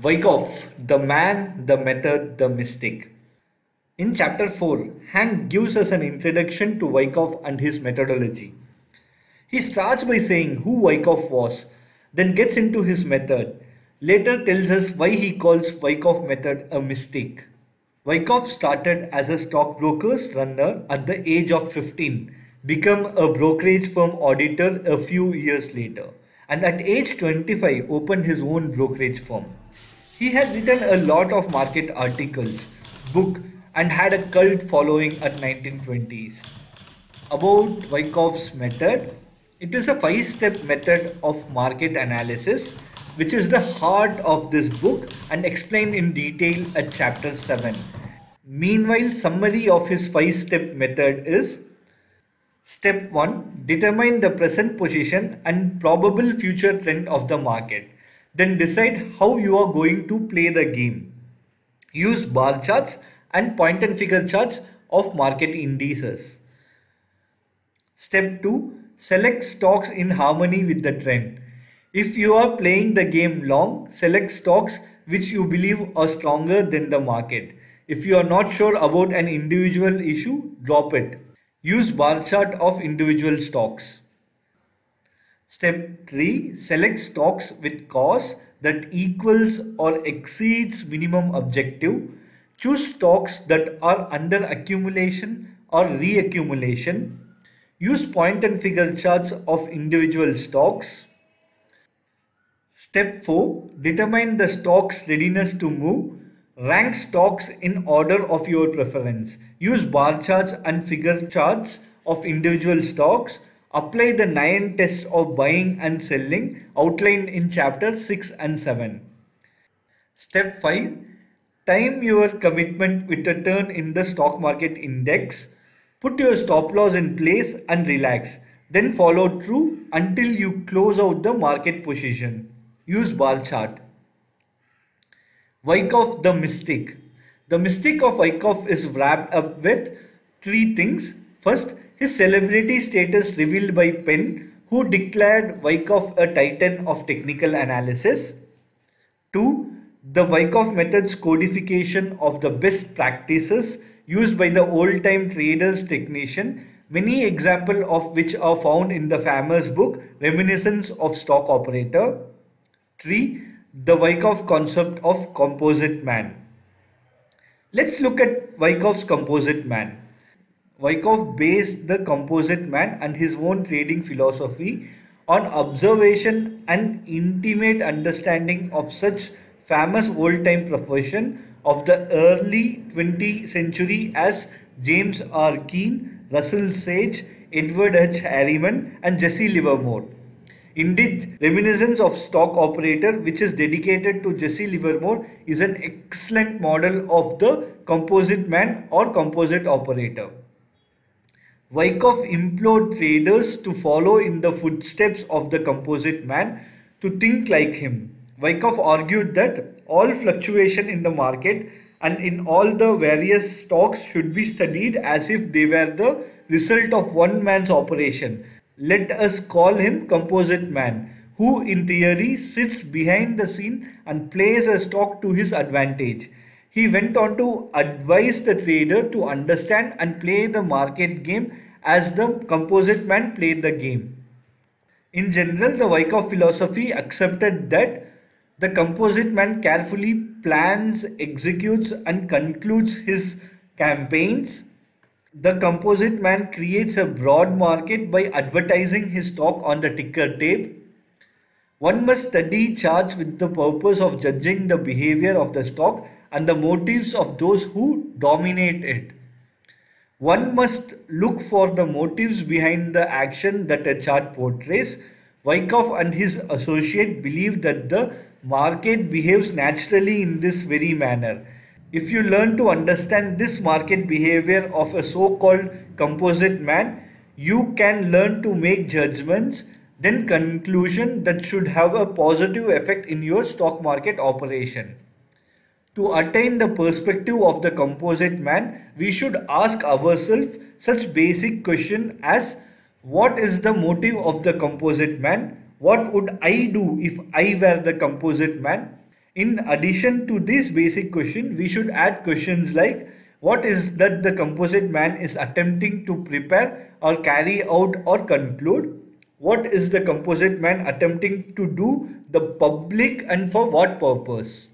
Wyckoff, the man, the method, the mystic. In chapter 4, Hank gives us an introduction to Wyckoff and his methodology. He starts by saying who Wyckoff was, then gets into his method. Later tells us why he calls Wyckoff method a mistake. Wyckoff started as a stockbroker's runner at the age of 15, become a brokerage firm auditor a few years later, and at age 25 opened his own brokerage firm. He had written a lot of market articles, book, and had a cult following at 1920s. About Wyckoff's method, it is a five-step method of market analysis, which is the heart of this book and explained in detail at chapter 7. Meanwhile, summary of his five-step method is Step 1. Determine the present position and probable future trend of the market. Then decide how you are going to play the game. Use bar charts and point and figure charts of market indices. Step 2. Select stocks in harmony with the trend. If you are playing the game long, select stocks which you believe are stronger than the market. If you are not sure about an individual issue, drop it. Use bar chart of individual stocks. Step 3. Select stocks with cost that equals or exceeds minimum objective. Choose stocks that are under accumulation or reaccumulation. Use point and figure charts of individual stocks. Step 4. Determine the stock's readiness to move. Rank stocks in order of your preference. Use bar charts and figure charts of individual stocks Apply the 9 tests of buying and selling outlined in chapter 6 and 7. Step 5. Time your commitment with a turn in the stock market index. Put your stop loss in place and relax. Then follow through until you close out the market position. Use bar chart. Wyckoff the Mystic. The mystic of Wyckoff is wrapped up with three things. First, his celebrity status revealed by Penn, who declared Wyckoff a titan of technical analysis. 2. The Wyckoff method's codification of the best practices used by the old-time traders technician, many examples of which are found in the famous book Reminiscence of Stock Operator. 3. The Wyckoff concept of composite man. Let's look at Wyckoff's composite man. Wyckoff based the composite man and his own trading philosophy on observation and intimate understanding of such famous old-time profession of the early 20th century as James R. Keene, Russell Sage, Edward H. Harriman and Jesse Livermore. Indeed, Reminiscence of Stock Operator, which is dedicated to Jesse Livermore, is an excellent model of the composite man or composite operator. Wyckoff implored traders to follow in the footsteps of the composite man to think like him. Wyckoff argued that all fluctuation in the market and in all the various stocks should be studied as if they were the result of one man's operation. Let us call him composite man, who in theory sits behind the scene and plays a stock to his advantage. He went on to advise the trader to understand and play the market game as the composite man played the game. In general, the Wyckoff philosophy accepted that the composite man carefully plans, executes and concludes his campaigns. The composite man creates a broad market by advertising his stock on the ticker tape. One must study charts with the purpose of judging the behavior of the stock and the motives of those who dominate it. One must look for the motives behind the action that a chart portrays. Wyckoff and his associate believe that the market behaves naturally in this very manner. If you learn to understand this market behavior of a so-called composite man, you can learn to make judgments then conclusion that should have a positive effect in your stock market operation. To attain the perspective of the composite man, we should ask ourselves such basic question as what is the motive of the composite man? What would I do if I were the composite man? In addition to this basic question, we should add questions like what is that the composite man is attempting to prepare or carry out or conclude? What is the composite man attempting to do the public and for what purpose?